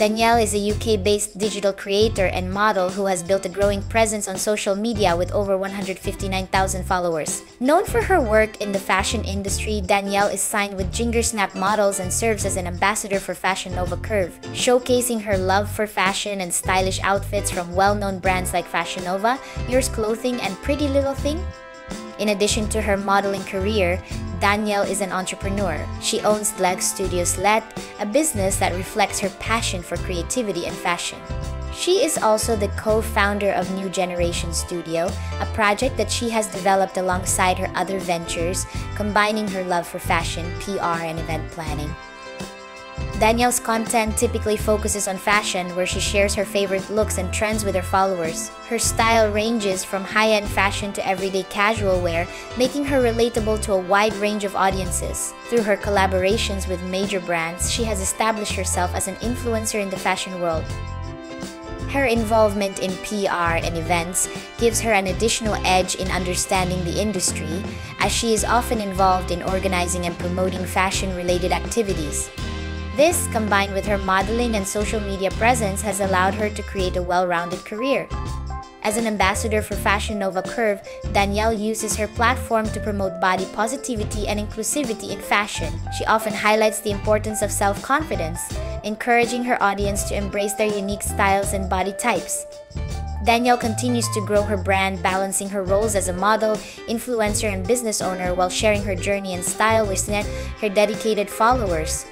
Danielle is a UK-based digital creator and model who has built a growing presence on social media with over 159,000 followers. Known for her work in the fashion industry, Danielle is signed with Gingersnap Models and serves as an ambassador for Fashion Nova Curve, showcasing her love for fashion and stylish outfits from well-known brands like Fashion Nova, Yours Clothing, and Pretty Little Thing. In addition to her modeling career, Danielle is an entrepreneur. She owns Leg Studios Let, a business that reflects her passion for creativity and fashion. She is also the co-founder of New Generation Studio, a project that she has developed alongside her other ventures, combining her love for fashion, PR, and event planning. Danielle's content typically focuses on fashion, where she shares her favorite looks and trends with her followers. Her style ranges from high-end fashion to everyday casual wear, making her relatable to a wide range of audiences. Through her collaborations with major brands, she has established herself as an influencer in the fashion world. Her involvement in PR and events gives her an additional edge in understanding the industry, as she is often involved in organizing and promoting fashion-related activities. This, combined with her modeling and social media presence, has allowed her to create a well-rounded career. As an ambassador for Fashion Nova Curve, Danielle uses her platform to promote body positivity and inclusivity in fashion. She often highlights the importance of self-confidence, encouraging her audience to embrace their unique styles and body types. Danielle continues to grow her brand, balancing her roles as a model, influencer, and business owner while sharing her journey and style with her dedicated followers.